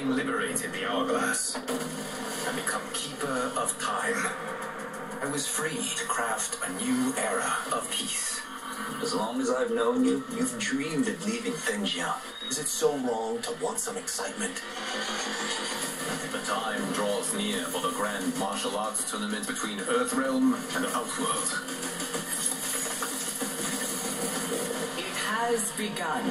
having liberated the hourglass and become keeper of time, I was free to craft a new era of peace. As long as I've known you, you've dreamed of leaving Fengjian. Is it so wrong to want some excitement? The time draws near for the grand martial arts tournament between Earthrealm and Outworld. It has begun.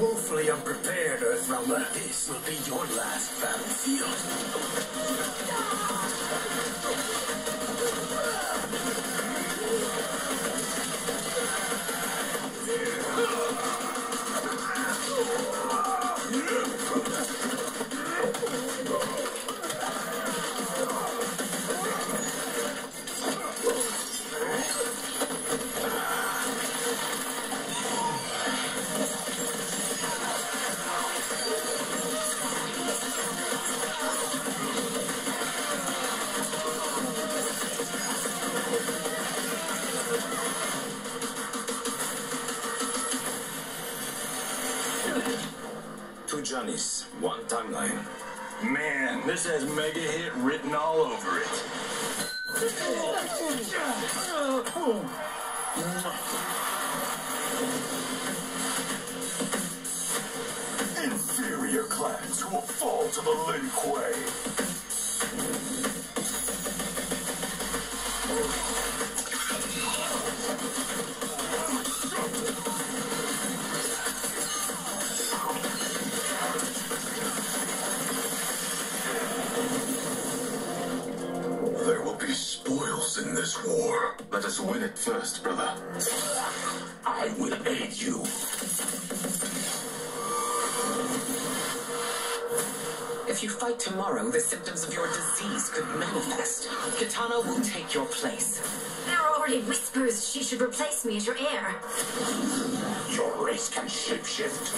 Woefully unprepared, Earthrealmer. This will be your last battlefield. Two Johnnies, one timeline. Man, this has mega hit written all over it. Inferior clans who will fall to the Lin Kuei. War. Let us win it first, brother. I will aid you. If you fight tomorrow, the symptoms of your disease could manifest. Kitana will take your place. There are already whispers she should replace me as your heir. Your race can shapeshift.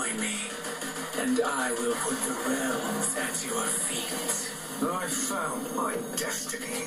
Join me, and I will put the realms at your feet. I found my destiny.